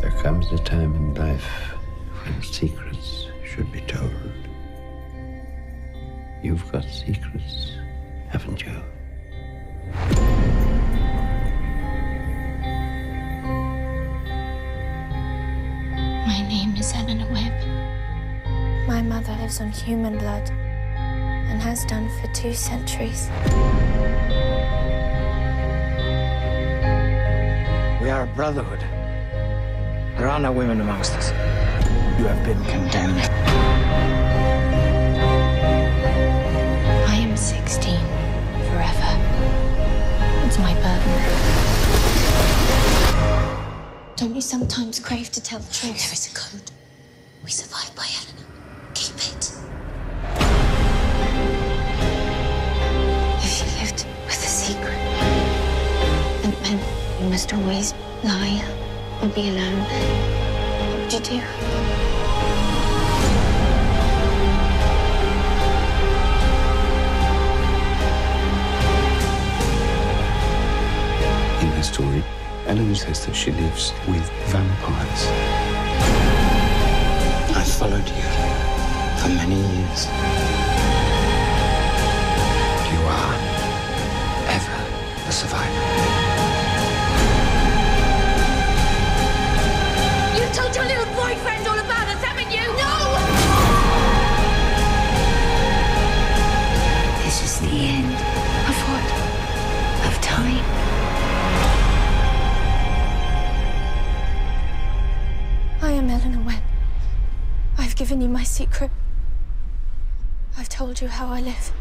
There comes a time in life when secrets should be told. You've got secrets, haven't you? My name is Eleanor Webb. My mother lives on human blood and has done for two centuries. Are a brotherhood. There are no women amongst us. You have been condemned. I am 16 forever. It's my burden. Don't you sometimes crave to tell the truth? There is a code. We survive by Eleanor. Keep it. Must always lie or be alone, what would you do? In her story, Eleanor says that she lives with vampires. I followed you for many years. The end of what? Of time. I am Eleanor Webb. I've given you my secret. I've told you how I live.